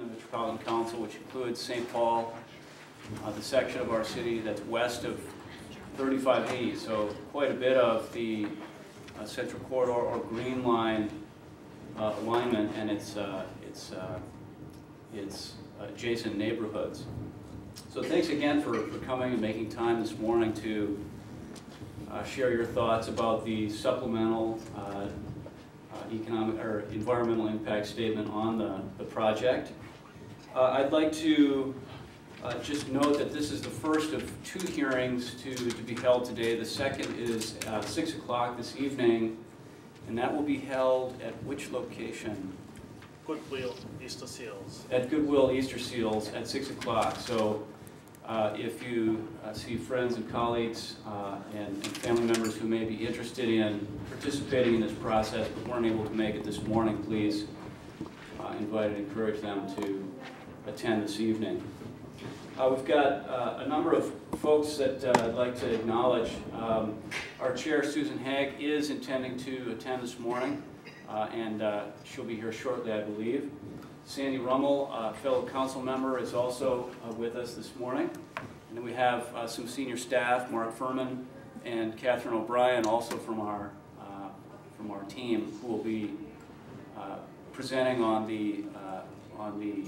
and the Metropolitan Council, which includes St. Paul, uh, the section of our city that's west of 3580. So quite a bit of the uh, Central Corridor or Green Line uh, alignment and its, uh, its, uh, its adjacent neighborhoods. So thanks again for, for coming and making time this morning to uh, share your thoughts about the supplemental economic or environmental impact statement on the, the project. Uh, I'd like to uh, just note that this is the first of two hearings to, to be held today. The second is uh, 6 o'clock this evening, and that will be held at which location? Goodwill, Easter Seals. At Goodwill Easter Seals at 6 o'clock. So uh, if you uh, see friends and colleagues uh, and, and family members who may be interested in participating in this process but weren't able to make it this morning, please uh, invite and encourage them to attend this evening. Uh, we've got uh, a number of folks that uh, I'd like to acknowledge. Um, our chair, Susan Haig, is intending to attend this morning, uh, and uh, she'll be here shortly, I believe. Sandy Rummel, uh, fellow council member, is also uh, with us this morning. And then we have some senior staff, Mark Fuhrmann and Catherine O'Brien, also from our, from our team, who will be presenting on the, on the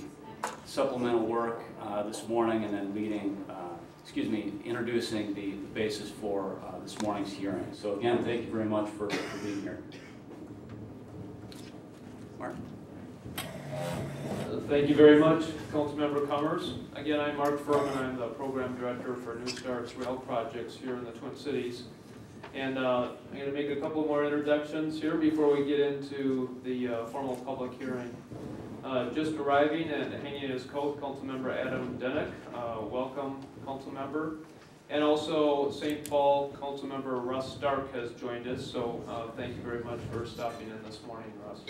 supplemental work uh, this morning and then leading, uh, excuse me, introducing the the basis for uh, this morning's hearing. So again, thank you very much for for being here. Mark? Thank you very much, Councilmember Commers. Again, I'm Mark Fuhrmann, I'm the Program Director for New Starts Rail Projects here in the Twin Cities. And uh, I'm going to make a couple more introductions here before we get into the uh, formal public hearing. Uh, Just arriving and hanging his coat, Councilmember Adam Duininck. Uh, Welcome, Councilmember. And also St. Paul, Councilmember Russ Stark has joined us, so uh, thank you very much for stopping in this morning, Russ.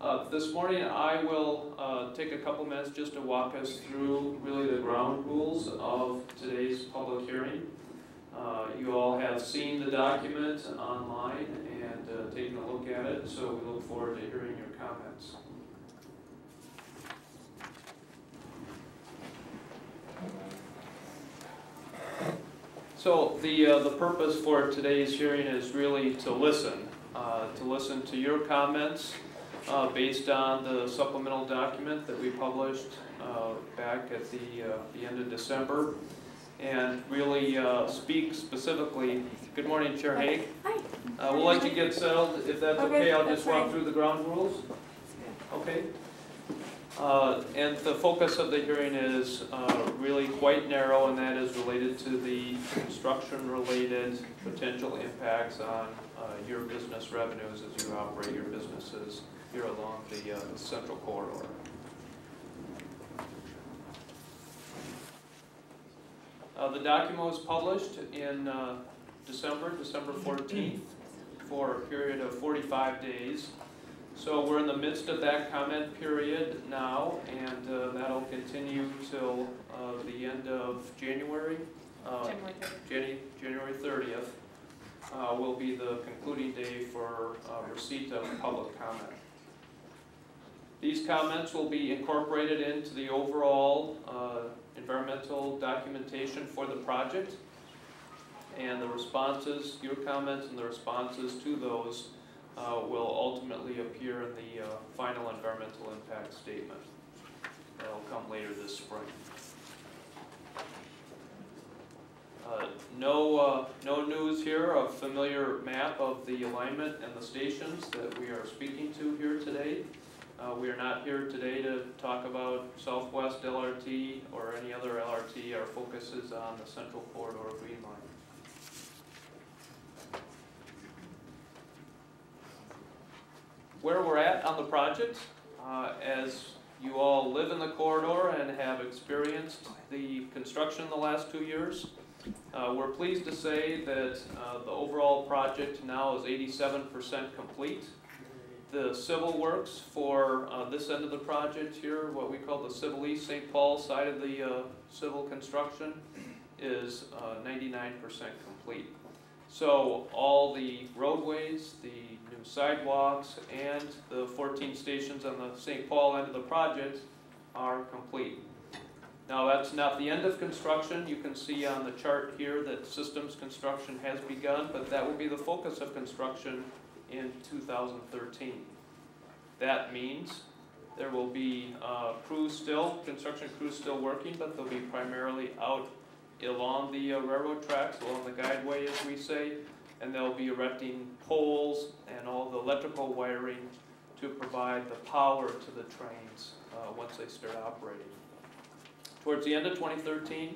Uh, This morning, I will uh, take a couple minutes just to walk us through really the ground rules of today's public hearing. You all have seen the document online and taken a look at it, so we look forward to hearing your comments. So the, uh, the purpose for today's hearing is really to listen, uh, to listen to your comments uh, based on the supplemental document that we published uh, back at the, uh, the end of December, and really uh, speak specifically. Good morning, Chair Haig. Hi. Uh, We'll let you get settled. If that's Okay, okay, I'll just walk through the ground rules. Okay. Uh, And the focus of the hearing is uh, really quite narrow, and that is related to the construction-related potential impacts on uh, your business revenues as you operate your businesses here along the uh, central corridor. Uh, The document was published in uh, December, December 14th, for a period of 45 days. So we're in the midst of that comment period now, and uh, that'll continue till uh, the end of January. Uh, January third. Janu- January 30th uh, will be the concluding day for uh, receipt of public comment. These comments will be incorporated into the overall uh, environmental documentation for the project. And the responses, your comments and the responses to those uh, will ultimately appear in the uh, final environmental impact statement. That'll come later this spring. Uh, No, uh, no news here, a familiar map of the alignment and the stations that we are speaking to here today. Uh, We are not here today to talk about Southwest LRT or any other LRT. Our focus is on the Central Corridor Green Line. Where we're at on the project, uh, as you all live in the corridor and have experienced the construction the last two years, uh, We're pleased to say that uh, the overall project now is eighty-seven percent complete. The civil works for uh, this end of the project here, what we call the Civil East St. Paul side of the uh, civil construction, is uh, ninety-nine percent complete. So all the roadways, the new sidewalks, and the 14 stations on the St. Paul end of the project are complete. Now, that's not the end of construction. You can see on the chart here that systems construction has begun, but that will be the focus of construction in 2013. That means there will be uh, crews still, construction crews still working, but they'll be primarily out along the uh, railroad tracks, along the guideway, as we say, and they'll be erecting poles and all the electrical wiring to provide the power to the trains uh, once they start operating. Towards the end of 2013,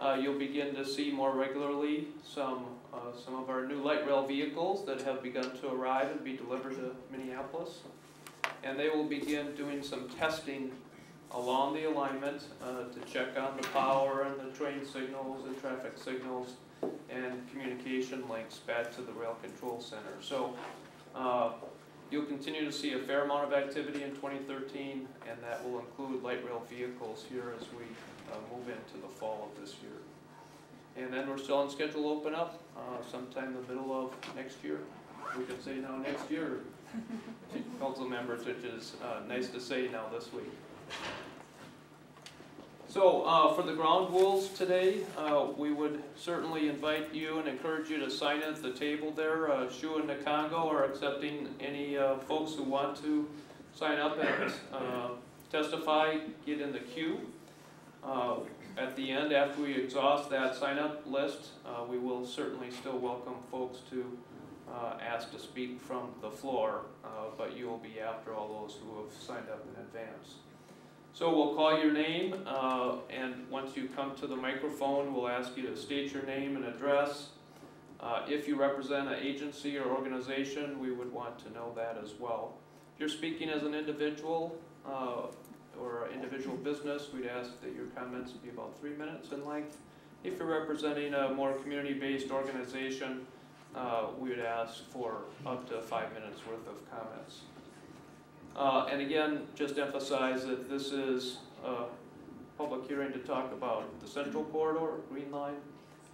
uh, you'll begin to see more regularly some, uh, some of our new light rail vehicles that have begun to arrive and be delivered to Minneapolis. And they will begin doing some testing along the alignment uh, to check on the power and the train signals and traffic signals and communication links back to the rail control center. So uh, you'll continue to see a fair amount of activity in 2013, and that will include light rail vehicles here as we uh, move into the fall of this year. And then we're still on schedule to open up uh, sometime in the middle of next year. We could say now next year, council members, which is uh, nice to say now this week. So, uh, for the ground rules today, uh, we would certainly invite you and encourage you to sign at the table there. Uh, Shu and Nakongo are accepting any, uh, folks who want to sign up and, uh, testify, get in the queue. Uh, at the end, after we exhaust that sign-up list, we will certainly still welcome folks to, ask to speak from the floor, but you will be after all those who have signed up in advance. So we'll call your name, uh, and once you come to the microphone, we'll ask you to state your name and address. Uh, If you represent an agency or organization, we would want to know that as well. If you're speaking as an individual uh, or individual business, we'd ask that your comments be about three minutes in length. If you're representing a more community-based organization, uh, we would ask for up to five minutes worth of comments. Uh, and again, just emphasize that this is a public hearing to talk about the central corridor, Green Line,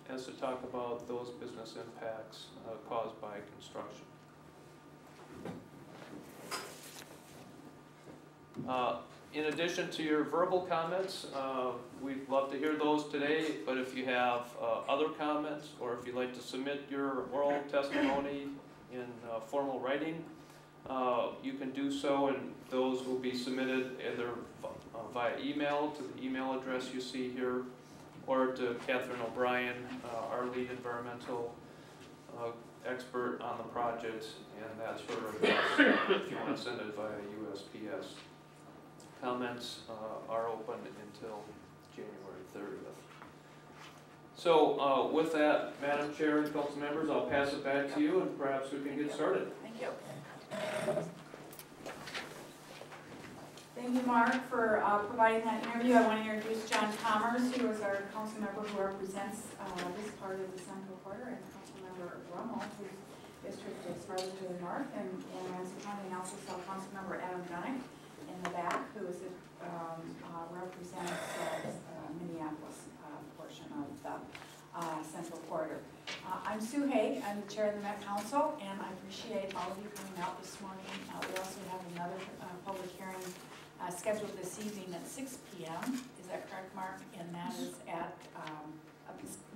as to talk about those business impacts uh, caused by construction. Uh, In addition to your verbal comments, uh, we'd love to hear those today, but if you have uh, other comments, or if you'd like to submit your oral testimony in uh, formal writing, uh, you can do so, and those will be submitted either uh, via email to the email address you see here, or to Catherine O'Brien, uh, our lead environmental uh, expert on the project, and that's her address if you want to send it via USPS. Comments uh, are open until January 30th. So uh, with that, Madam Chair and council members, I'll pass it back to you, and perhaps we can get started. Thank you. Thank you, Mark, for uh, providing that interview. I want to introduce Jon Commers, who is our council member who represents uh, this part of the Central Corridor, and Councilmember Rummel, whose district is rather to the north, and and Ramsey County, also saw Councilmember Adam Duininck in the back, who is, um, uh, represents uh, uh, Minneapolis uh, portion of the uh, Central Corridor. Uh, I'm Sue Haig, I'm the chair of the Met Council, and I appreciate all of you coming out this morning. Uh, We also have another uh, public hearing uh, scheduled this evening at six P M. Is that correct, Mark? And that is at, um,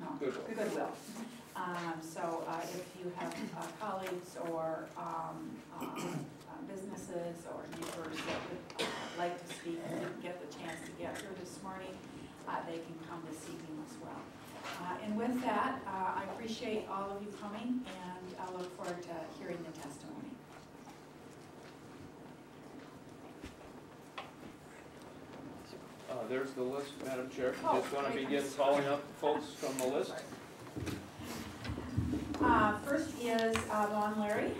no, Goodwill. Goodwill. Um, So uh, if you have uh, colleagues or um, um, uh, businesses or neighbors that would uh, like to speak and didn't get the chance to get here this morning, uh, they can come this evening as well. Uh, And with that, uh, I appreciate all of you coming, and I look forward to hearing the testimony. Uh, There's the list, Madam Chair. Oh, Just want to begin calling up folks from the list. Uh, First is uh, Lon Larry.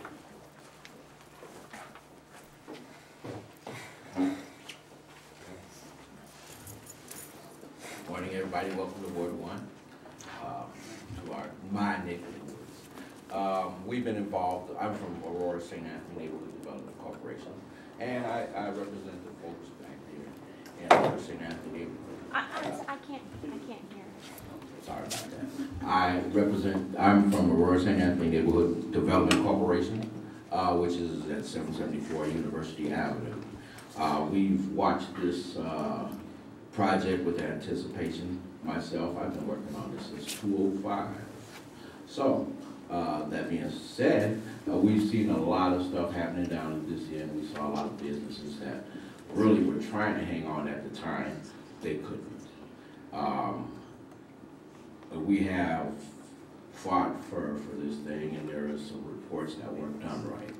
Morning, everybody. Welcome to Ward One, um, to our, my neck of the woods. Um, we've been involved, I'm from Aurora St. Anthony Neighborhood Development Corporation, and I, I represent the folks back there in Aurora St. Anthony Neighborhood. I, I, I can't, I can't hear. Sorry about that. I represent, I'm from Aurora St. Anthony Neighborhood Development Corporation. uh, which is at seven seventy-four University Avenue. Uh, we've watched this, uh, project with anticipation. Myself, I've been working on this since two oh five. So, uh, that being said, uh, we've seen a lot of stuff happening down in this end. We saw a lot of businesses that really were trying to hang on at the time, they couldn't. Um, we have fought for, for this thing, and there are some reports that weren't done right.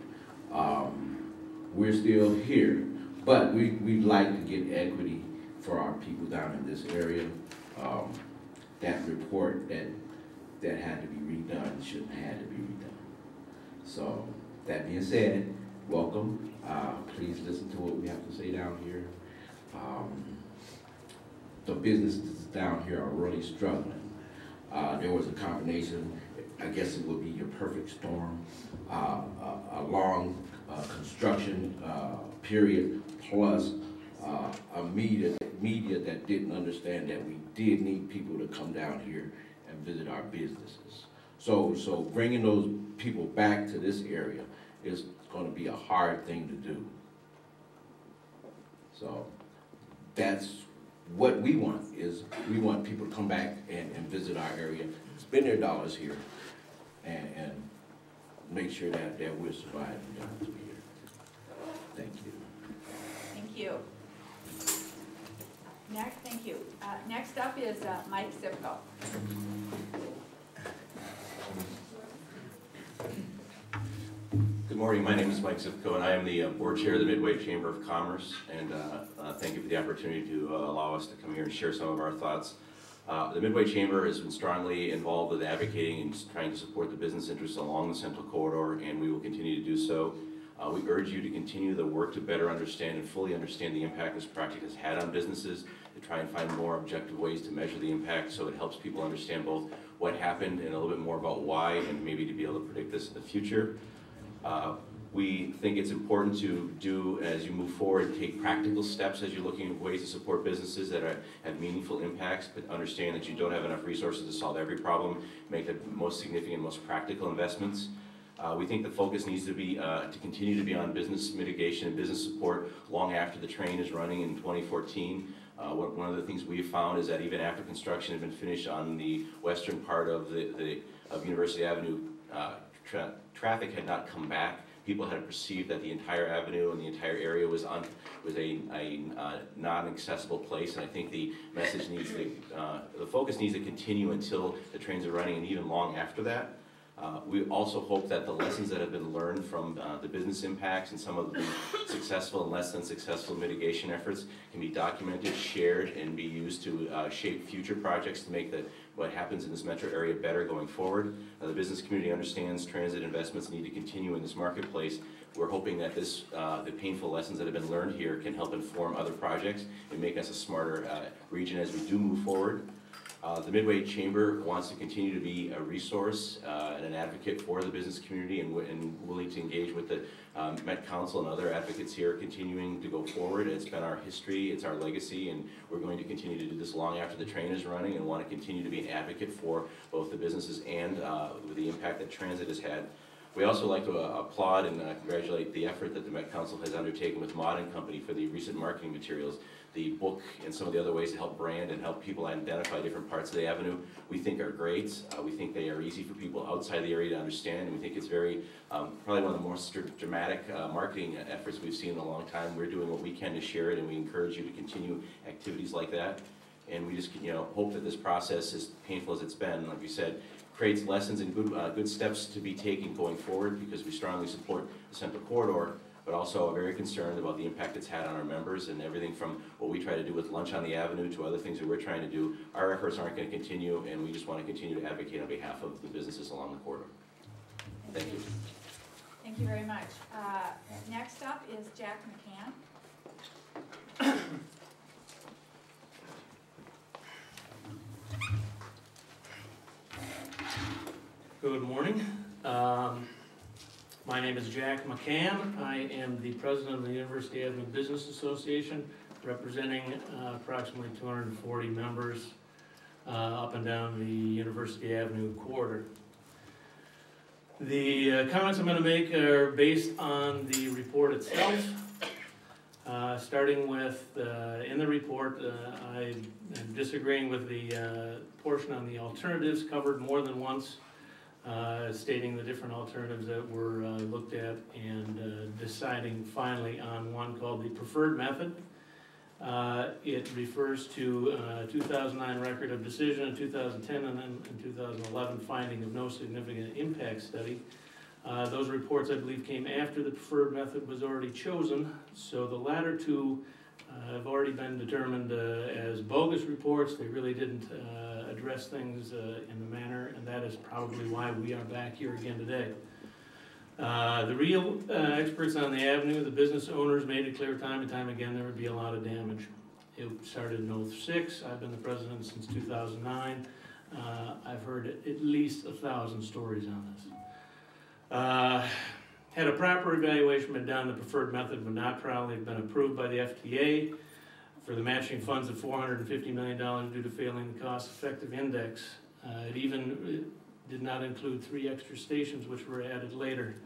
Um, we're still here, but we, we'd like to get equity for our people down in this area. Um, that report that, that had to be redone shouldn't have had to be redone. So, that being said, welcome, uh, please listen to what we have to say down here. Um, the businesses down here are really struggling. Uh, there was a combination, I guess it would be your perfect storm, uh, a, a long, uh, construction, uh, period, plus, uh, a media, media that didn't understand that we did need people to come down here visit our businesses. So, so bringing those people back to this area is gonna be a hard thing to do. So, that's what we want, is we want people to come back and, and visit our area, spend their dollars here, and, and make sure that, that we're surviving. Thank you. Thank you. Next, thank you. Uh, next up is uh, Mike Zipko. Good morning, my name is Mike Zipko, and I am the uh, board chair of the Midway Chamber of Commerce, and uh, uh, thank you for the opportunity to uh, allow us to come here and share some of our thoughts. The Midway Chamber has been strongly involved with advocating and trying to support the business interests along the Central Corridor, and we will continue to do so. Uh, We urge you to continue the work to better understand and fully understand the impact this project has had on businesses, to try and find more objective ways to measure the impact so it helps people understand both what happened and a little bit more about why, and maybe to be able to predict this in the future. Uh, We think it's important to do, as you move forward, take practical steps as you're looking at ways to support businesses that are, have meaningful impacts, but understand that you don't have enough resources to solve every problem, make the most significant, most practical investments. Uh, we think the focus needs to be, uh, to continue to be on business mitigation and business support long after the train is running in 2014. Uh, one, one of the things we've found is that even after construction had been finished on the western part of the, the, of University Avenue, uh, tra- traffic had not come back. People had perceived that the entire avenue and the entire area was on, was a, a, uh, non-accessible place. And I think the message needs to, uh, the focus needs to continue until the trains are running and even long after that. Uh, We also hope that the lessons that have been learned from uh, the business impacts and some of the successful and less than successful mitigation efforts can be documented, shared, and be used to uh, shape future projects to make the, what happens in this metro area better going forward. Uh, The business community understands transit investments need to continue in this marketplace. We're hoping that this, uh, the painful lessons that have been learned here can help inform other projects and make us a smarter uh, region as we do move forward. Uh, The Midway Chamber wants to continue to be a resource uh, and an advocate for the business community and and willing to engage with the um, Met Council and other advocates here, continuing to go forward. It's been our history, it's our legacy, and we're going to continue to do this long after the train is running and want to continue to be an advocate for both the businesses and uh, the impact that transit has had. We also like to uh, applaud and uh, congratulate the effort that the Met Council has undertaken with Mod and Company for the recent marketing materials the book and some of the other ways to help brand and help people identify different parts of the avenue, we think are great. Uh, we think they are easy for people outside the area to understand, and we think it's very, um, probably one of the most dramatic uh, marketing efforts we've seen in a long time. We're doing what we can to share it, and we encourage you to continue activities like that. And we just, you know, hope that this process, as painful as it's been, like we said, creates lessons and good, uh, good steps to be taken going forward, because we strongly support the Central Corridor, but also very concerned about the impact it's had on our members and everything from what we try to do with Lunch on the Avenue to other things that we're trying to do. Our efforts aren't going to continue, and we just want to continue to advocate on behalf of the businesses along the corridor. Thank you. Thank you very much. Uh, next up is Jack McCann. Good morning. Um, My name is Jack McCann. I am the president of the University Avenue Business Association, representing uh, approximately 240 members uh, up and down the University Avenue corridor. The uh, comments I'm gonna make are based on the report itself. Uh, starting with, uh, in the report, uh, I am disagreeing with the, uh, portion on the alternatives covered more than once, uh, stating the different alternatives that were, uh, looked at and, uh, deciding finally on one called the preferred method. Uh, it refers to, thousand nine record of decision, in two thousand ten, and then in two thousand eleven finding of no significant impact study. Those reports, I believe, came after the preferred method was already chosen, so the latter two have already been determined as bogus reports. They really didn't address things uh, in the manner, and that is probably why we are back here again today. Uh, The real uh, experts on the avenue, the business owners made it clear time and time again there would be a lot of damage. It started in '06, I've been the president since 2009. Uh, I've heard at least a thousand stories on this. Uh, Had a proper evaluation been done, the preferred method would not probably have been approved by the FTA for the matching funds of four hundred and fifty million dollars due to failing the cost-effective index. Uh, It even uh, did not include three extra stations which were added later.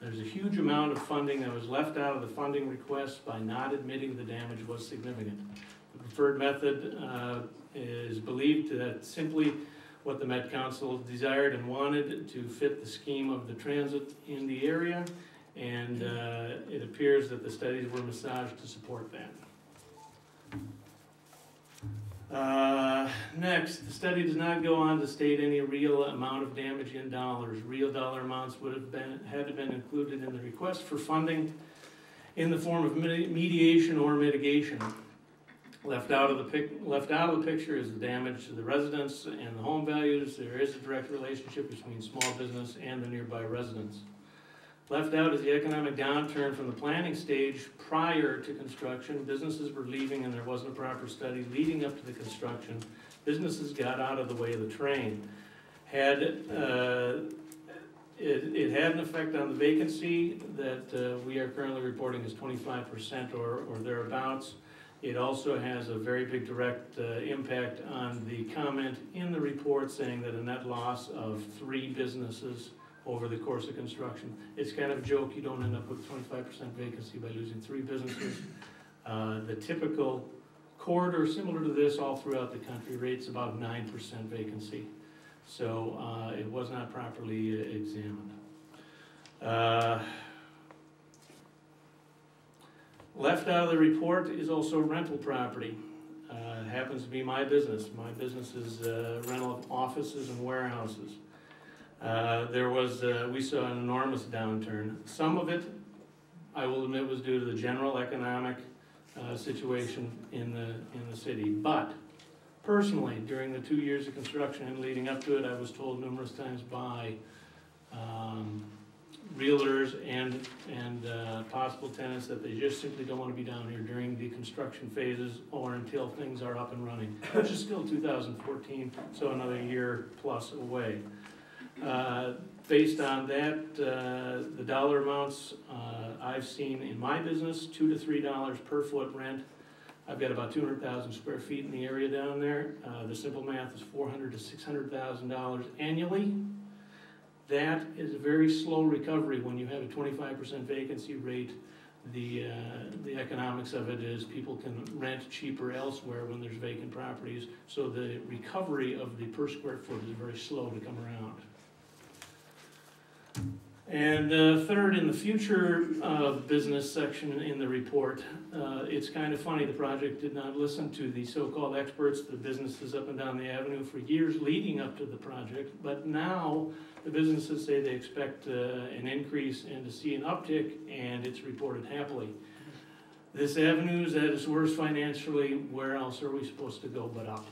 There's a huge amount of funding that was left out of the funding request by not admitting the damage was significant. The preferred method uh, is believed that simply what the Met Council desired and wanted to fit the scheme of the transit in the area, and uh, it appears that the studies were massaged to support that. Uh, Next, the study does not go on to state any real amount of damage in dollars. Real dollar amounts would have been, had to been included in the request for funding in the form of mediation or mitigation. Left out of the pic, left out of the picture is the damage to the residents and the home values. There is a direct relationship between small business and the nearby residents. Left out is the economic downturn from the planning stage prior to construction. Businesses were leaving and there wasn't a proper study leading up to the construction. Businesses got out of the way of the train. Had, uh, it, it had an effect on the vacancy that, uh, we are currently reporting as twenty-five percent or, or thereabouts. It also has a very big direct uh, impact on the comment in the report saying that a net loss of three businesses over the course of construction. It's kind of a joke, you don't end up with twenty-five percent vacancy by losing three businesses. Uh, The typical corridor similar to this all throughout the country rates about nine percent vacancy. So uh, it was not properly examined. Uh, Left out of the report is also rental property. Uh, It happens to be my business. My business is uh, rental of offices and warehouses. Uh, There was, uh, we saw an enormous downturn. Some of it, I will admit, was due to the general economic uh, situation in the, in the city. But personally, during the two years of construction and leading up to it, I was told numerous times by um, realtors and, and uh, possible tenants that they just simply don't want to be down here during the construction phases or until things are up and running, which is still 2014, so another year plus away. Uh, Based on that, uh, the dollar amounts uh, I've seen in my business, two to three dollars per foot rent. I've got about two hundred thousand square feet in the area down there. Uh, The simple math is four hundred to six hundred thousand dollars annually. That is a very slow recovery when you have a twenty-five percent vacancy rate. The, uh, the economics of it is people can rent cheaper elsewhere when there's vacant properties. So the recovery of the per square foot is very slow to come around. And uh, third, in the future uh, business section in the report, uh, it's kind of funny, the project did not listen to the so-called experts, the businesses up and down the avenue for years leading up to the project. But now, the businesses say they expect uh, an increase and to see an uptick, and it's reported happily. This avenue is at its worst financially, where else are we supposed to go but up?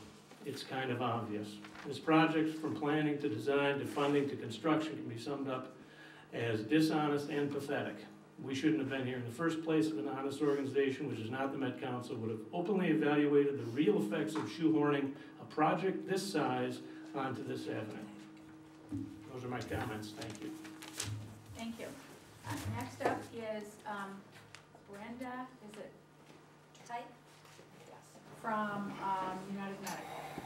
It's kind of obvious. This project, from planning to design to funding to construction, can be summed up as dishonest and pathetic. We shouldn't have been here in the first place if an honest organization, which is not the Met Council, would have openly evaluated the real effects of shoehorning a project this size onto this avenue. Those are my comments, thank you. Thank you. Uh, Next up is um, Brenda, is it Tyke? Yes. From um, United Medical.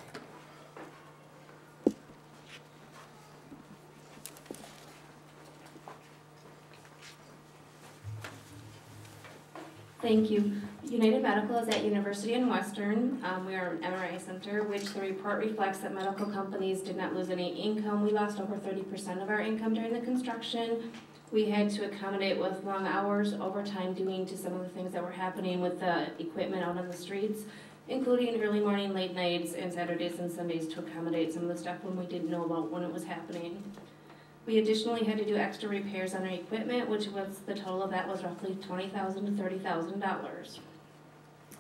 Thank you. United Medical is at University and Western. Um, we are an MRI center, which the report reflects that medical companies did not lose any income. We lost over thirty percent of our income during the construction. We had to accommodate with long hours, overtime doing to some of the things that were happening with the equipment out on the streets, including early morning, late nights, and Saturdays and Sundays to accommodate some of the stuff when we didn't know about when it was happening. We additionally had to do extra repairs on our equipment, which was, the total of that was roughly twenty thousand to thirty thousand dollars.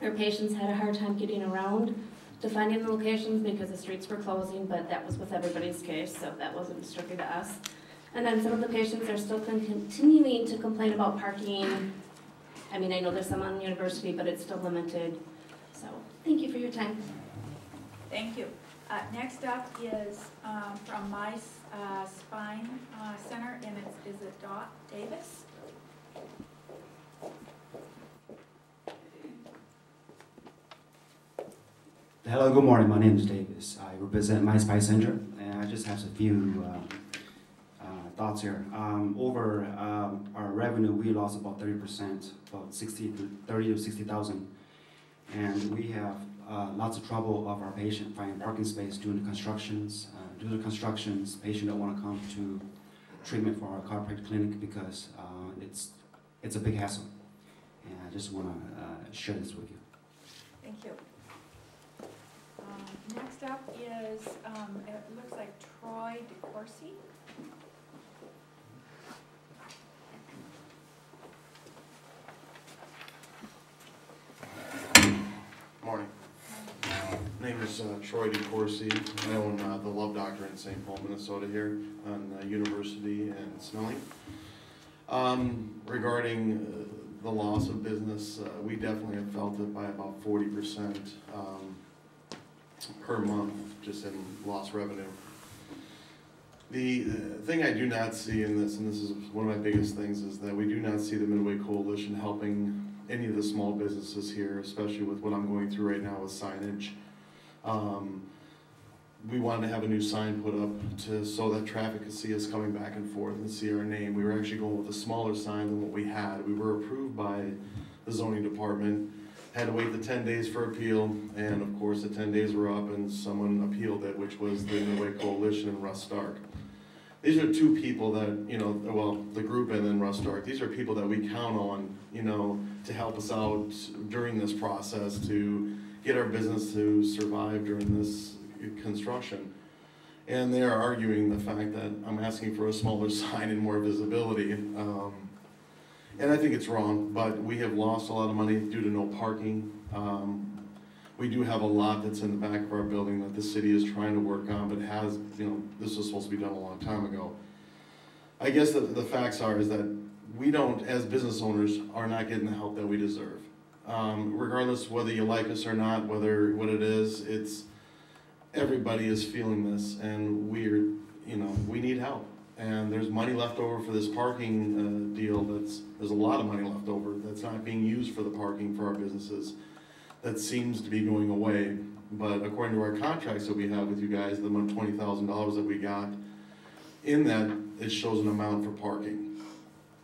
Our patients had a hard time getting around to finding the locations because the streets were closing, but that was with everybody's case, so that wasn't strictly to us. And then some of the patients are still continuing to complain about parking. I mean, I know there's some on university, but it's still limited. So, thank you for your time. Thank you. Uh, Next up is um, from My uh, Spine uh, Center, and it's, is it Dot Davis? Hello, good morning. My name is Davis. I represent My spine Center, and I just have a few um, uh, thoughts here. Um, over um, our revenue, we lost about 30%, about 60 to 30 to 60,000. And we have uh, lots of trouble of our patient finding parking space during the constructions. Uh, to constructions, patient don't want to come to treatment for our chiropractic clinic because uh, it's it's a big hassle. And I just want to uh, share this with you. Thank you. Um, Next up is, um, it looks like Troy DeCoursey. Morning. Name is uh, Troy DeCoursey. I own uh, the Love Doctor in St. Paul, Minnesota here on uh, University and Snelling. Um, Regarding uh, the loss of business, uh, we definitely have felt it by about forty percent um, per month, just in lost revenue. The uh, thing I do not see in this, and this is one of my biggest things, is that we do not see the Midway Coalition helping any of the small businesses here, especially with what I'm going through right now with signage. Um, we wanted to have a new sign put up to, so that traffic could see us coming back and forth and see our name. We were actually going with a smaller sign than what we had. We were approved by the zoning department, had to wait the ten days for appeal, and of course, the ten days were up and someone appealed it, which was the Midway Coalition and Russ Stark. These are two people that, you know, well, the group and then Russ Stark, these are people that we count on, you know, to help us out during this process, to get our business to survive during this construction. And they are arguing the fact that I'm asking for a smaller sign and more visibility. Um, and I think it's wrong, but we have lost a lot of money due to no parking. Um, we do have a lot that's in the back of our building that the city is trying to work on, but has, you know, this was supposed to be done a long time ago. I guess the, the facts are is that we don't, as business owners, are not getting the help that we deserve. Um, regardless whether you like us or not, whether, what it is, it's, everybody is feeling this and we're, you know, we need help. And there's money left over for this parking, uh, deal that's, there's a lot of money left over that's not being used for the parking for our businesses. That seems to be going away, but according to our contracts that we have with you guys, the twenty thousand dollars that we got, in that, it shows an amount for parking.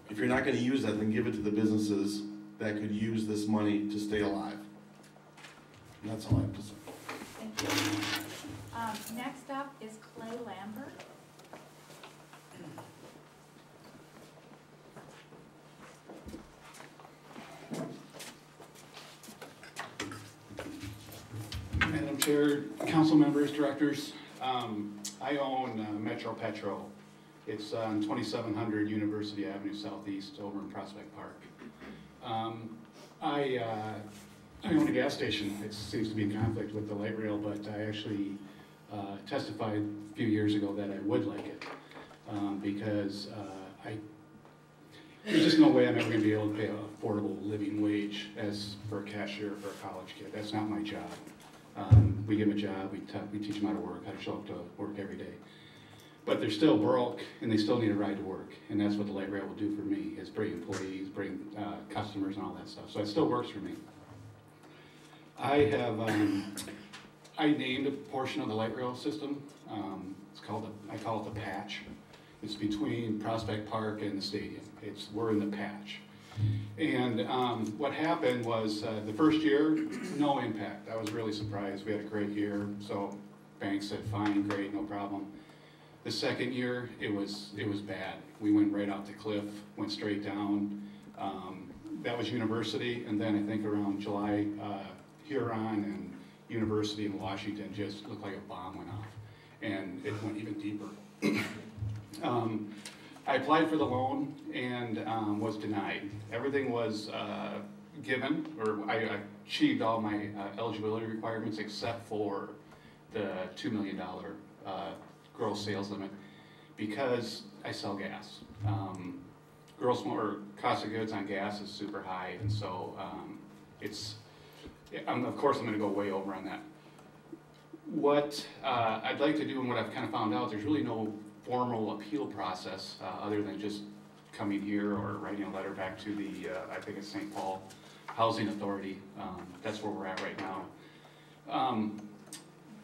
If you're not gonna use that, then give it to the businesses that could use this money to stay alive. And that's all I have to say. Thank you. Um, Next up is Clay Lambert. Madam Chair, council members, directors, um, I own uh, Metro Petro. It's on 2700 University Avenue Southeast over in Prospect Park. Um, I, uh, I own a gas station. It seems to be in conflict with the light rail, but I actually uh, testified a few years ago that I would like it. um, Because uh, I, there's just no way I'm ever gonna be able to pay an affordable living wage as for a cashier for a college kid. That's not my job. Um, we give them a job, we, we teach them how to work, how to show up to work every day. But they're still broke and they still need a ride to work. And that's what the light rail will do for me, is bring employees, bring uh, customers and all that stuff. So it still works for me. I have, um, I named a portion of the light rail system. Um, it's called, the- I call it the patch. It's between Prospect Park and the stadium. It's, we're in the patch. And um, what happened was, uh, the first year, no impact. I was really surprised. We had a great year, so banks said, fine, great, no problem. The second year, it was, it was bad. We went right out the cliff, went straight down. Um, That was university, and then I think around July, uh, Huron and University in Washington just looked like a bomb went off. And it went even deeper. Um, I applied for the loan and um, was denied. Everything was uh, given, or I I achieved all my uh, eligibility requirements except for the $2 million uh, gross sales limit because I sell gas. Um, Gross, cost of goods on gas is super high, and so um, it's, I'm- of course, I'm gonna go way over on that. What uh, I'd like to do and what I've kind of found out, there's really no formal appeal process, uh, other than just coming here or writing a letter back to the, uh, I think it's St. Paul Housing Authority. Um, That's where we're at right now. Um,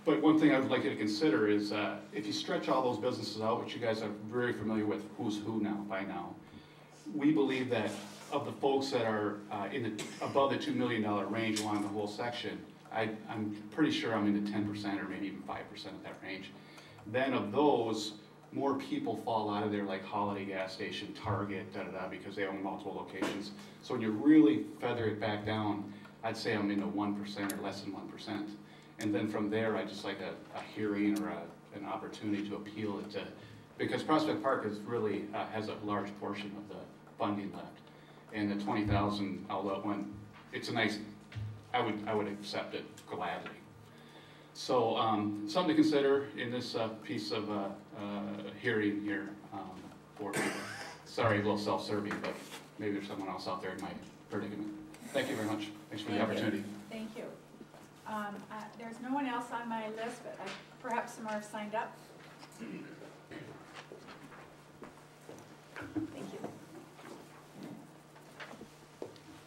But one thing I would like you to consider is, uh, if you stretch all those businesses out, which you guys are very familiar with, who's who now, by now, we believe that of the folks that are uh, in the, above the two million dollar range along the whole section, I, I'm pretty sure I'm in the ten percent or maybe even five percent of that range. Then of those, more people fall out of there like Holiday Gas Station, Target, da-da-da, because they own multiple locations. So when you really feather it back down, I'd say I'm in the one percent or less than one percent. And then from there, I just like a, a hearing or a, an opportunity to appeal it to, because Prospect Park is really, uh, has a large portion of the funding left. And the twenty thousand outlet one, it's a nice, I would, I would accept it gladly. So, um, something to consider in this, uh, piece of, uh, uh, hearing here, um, for. Sorry, a little self-serving, but maybe there's someone else out there in my predicament. Thank you very much. Thanks for the opportunity. Thank you. Um, uh, There's no one else on my list, but I- perhaps some are signed up. Thank you.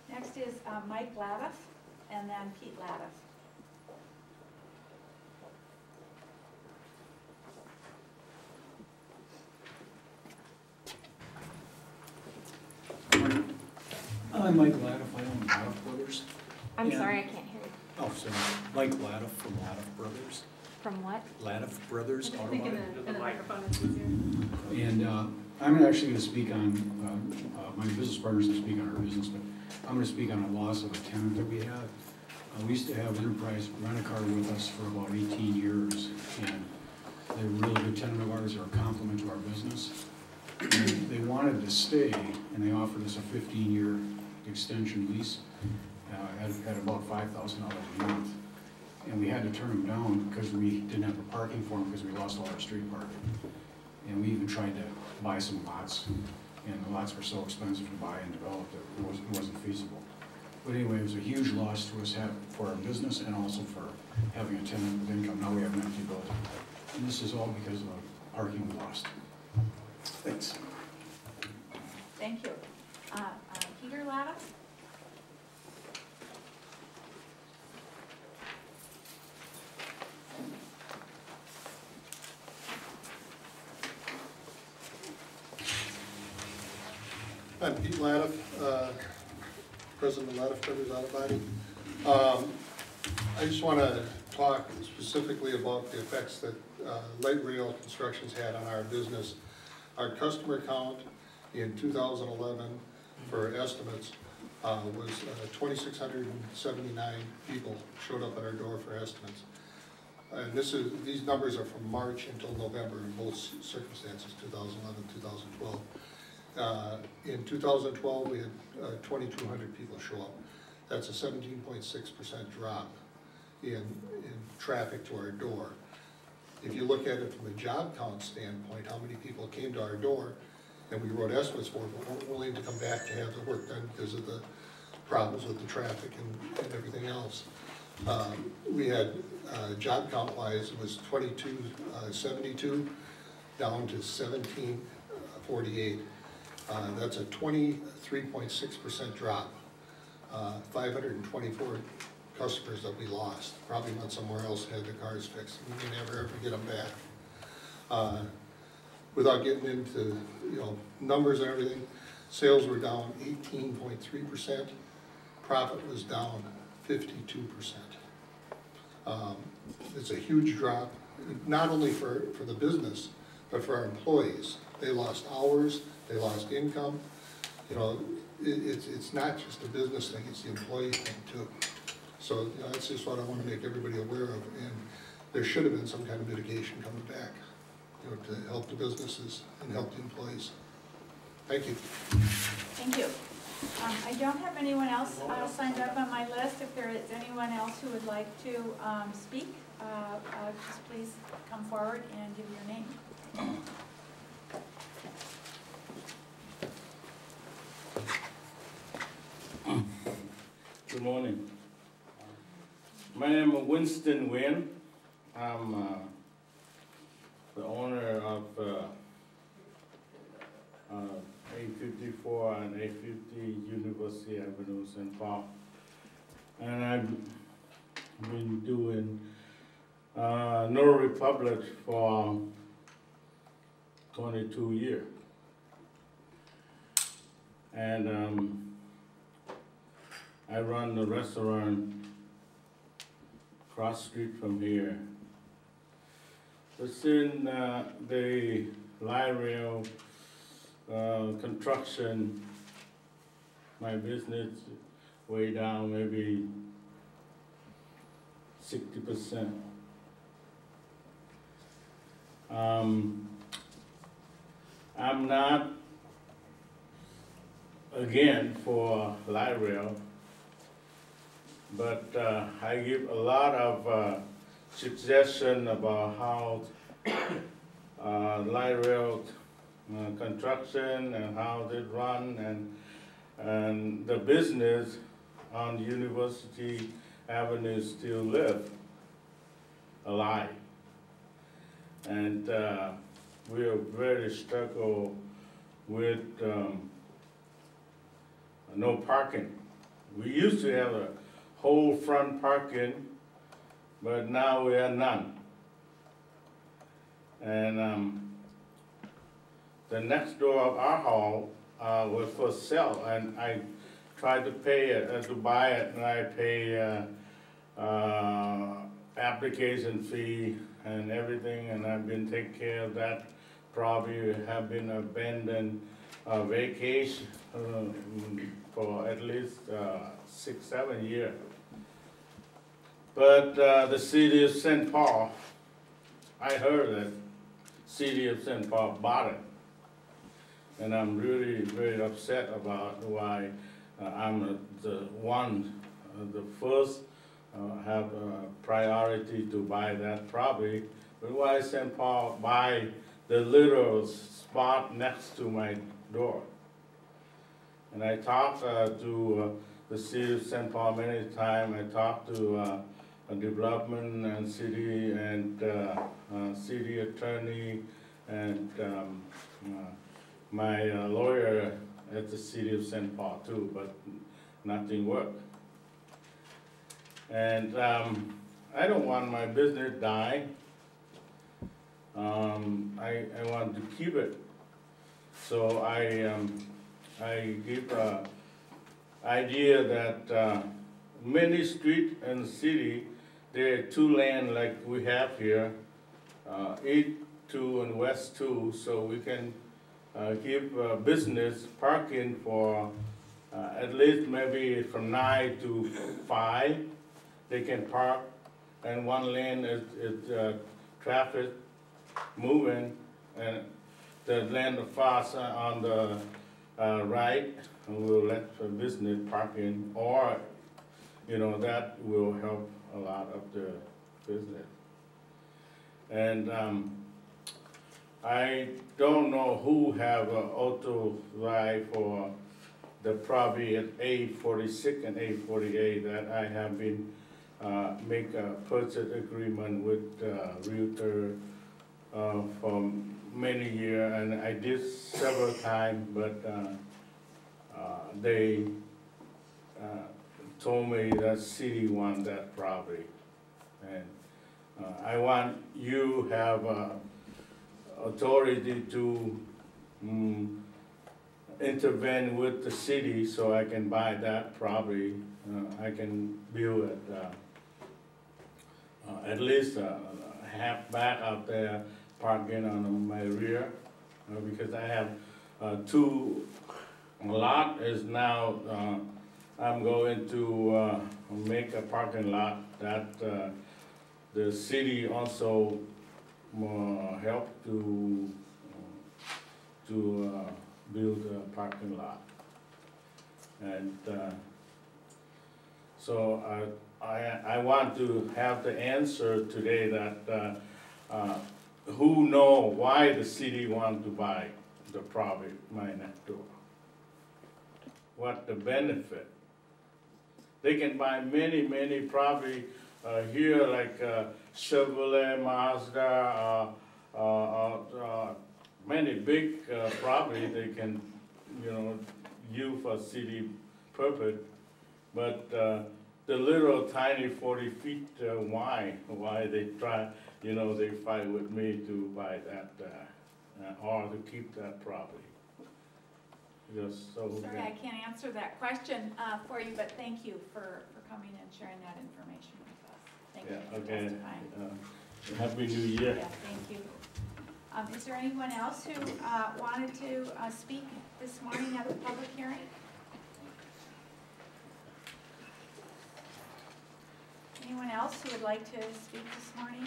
Next is uh, Mike Ladiff, and then Pete Ladiff. I'm Mike Ladiff, I own Ladiff Brothers. I'm Yeah. sorry, I can't hear you. Oh, Mike Ladiff from Ladiff Brothers, From what? Ladiff Brothers I think in Automotive. the, in the microphone. And uh, I'm actually gonna speak on, uh, uh, my business partner's gonna speak on our business, but I'm gonna speak on a loss of a tenant that we had. Uh, We used to have Enterprise Rent-A-Car with us for about eighteen years, and they're a really good tenant of ours, they're a compliment to our business. And They wanted to stay, and they offered us a fifteen-year extension lease, uh, at, at about five thousand dollars a month. And we had to turn them down because we didn't have the parking for them, because we lost all our street parking. And we even tried to buy some lots, and the lots were so expensive to buy and develop that it wasn't, it wasn't feasible. But anyway, it was a huge loss to us have, for our business and also for having a tenant with income. Now we have an empty building. And this is all because of the parking we lost. Thanks. Thank you. Uh, uh, Peter Ladiff? Pete uh, President of Ladiff Brothers Auto Body. Um, I just want to talk specifically about the effects that uh, light rail construction's had on our business. Our customer count in 2011 for estimates uh, was uh, 2,679 people showed up at our door for estimates. And this is, these numbers are from March until November in both circumstances, 2011, 2012. Uh, In 2012, we had uh, 2,200 people show up. That's a 17.6% drop in, in traffic to our door. If you look at it from a job count standpoint, how many people came to our door and we wrote estimates for, but weren't willing to come back to have the work done because of the problems with the traffic and, and everything else. Um, We had, uh, job count wise, it was 2272 down to 1748. Uh, That's a twenty-three point six percent drop. Uh, Five hundred and twenty-four customers that we lost, probably went somewhere else, had their cars fixed, we never ever get them back. Uh, Without getting into, you know, numbers and everything, Sales were down eighteen point three percent, profit was down fifty-two percent. Um, It's a huge drop, not only for, for the business, but for our employees. They lost hours, they lost income, you know, it, it's, it's not just a business thing, it's the employee thing too. So, you know, that's just what I wanna make everybody aware of, and there should have been some kind of mitigation coming back, you know, to help the businesses and help the employees. Thank you. Thank you. Um, I don't have anyone else uh, signed up on my list. If there is anyone else who would like to um, speak, uh, uh, just please come forward and give your name. Morning. My name is Winston Wynn. I'm uh, the owner of uh, uh, 854 and 850 University Avenue, St. Paul. And I've been doing uh, No Republic for 22 years. And um, I run the restaurant cross street from here. But soon uh, the light rail uh, construction, my business way down maybe sixty percent. Um, I'm not again for light rail, but uh, I give a lot of uh, suggestion about how uh, light rail uh, construction and how they run and and the business on University Avenue still live alive. And uh, we are very struggle with um, no parking. We used to have a whole front parking, but now we have none. And um, the next door of our hall uh, was for sale, and I tried to pay it, uh, to buy it, and I pay uh, uh, application fee and everything, and I've been taking care of that. Probably have been abandoned uh, vacation uh, for at least uh, six, seven years. But uh, the city of St. Paul, I heard that city of St. Paul bought it. And I'm really very upset about why uh, I'm the one, uh, the first, uh, have priority to buy that property. But why St. Paul buy the little spot next to my door? And I talked uh, to uh, the city of St. Paul many times. I talked to uh, a development and city and uh, uh, city attorney and um, uh, my uh, lawyer at the city of St. Paul too, but nothing worked. And um, I don't want my business die. Um, I, I want to keep it. So I, um, I give a idea that uh, many street and city, there are two land like we have here, uh, eight two and west two, so we can uh, give uh, business parking for uh, at least maybe from nine to five. They can park, and one lane is, is uh, traffic moving, and the lane fast on the right, and we'll let the business park in, or, you know, that will help a lot of the business. And um, I don't know who have an auto ride for the property at A forty-six and A forty-eight that I have been, uh, make a purchase agreement with, uh, Realtor, uh, for many years, and I did several times, but, uh, they, uh, told me that city want that property. And, uh, I want you have, uh, authority to, mm, intervene with the city so I can buy that property. Uh, I can build it, uh, uh, at least, uh, half back out there parking on my rear, uh, because I have, uh, two lot is now, uh, I'm going to, uh, make a parking lot that, uh, the city also, uh, help to, to, uh, build a parking lot. And, uh, so I, I, I want to have the answer today that, uh, uh, who know why the city want to buy the my next door? What the benefit? They can buy many, many property, uh, here like, uh, Chevrolet, Mazda, uh, uh, uh, many big, uh, property they can, you know, use for city purpose. But, uh, the little tiny forty feet uh, wide, why they try, you know, they fight with me to buy that, uh, uh, or to keep that property. Just so. Sorry, I can't answer that question uh, for you, but thank you for, for coming and sharing that information with us. Thank you for okay. testifying. Uh, Happy New Year. Yeah, thank you. Um, Is there anyone else who uh, wanted to uh, speak this morning at the public hearing? Anyone else who would like to speak this morning?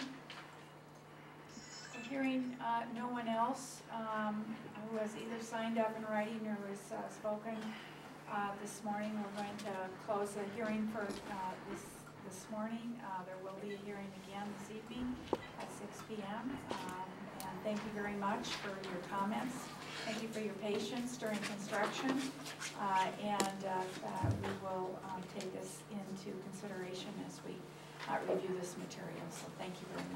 Hearing uh, no one else um, who has either signed up in writing or was uh, spoken uh, this morning, we're going to close the hearing for uh, this, this morning. Uh, There will be a hearing again this evening at six P M. Um, And thank you very much for your comments. Thank you for your patience during construction. Uh, And we will um, take this into consideration as we review this material. So thank you very